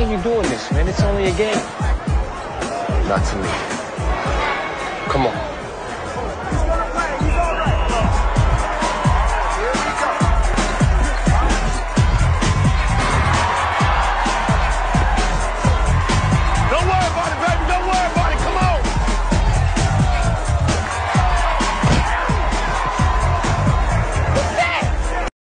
Why are you doing this, man? It's only a game. Not to me. Come on.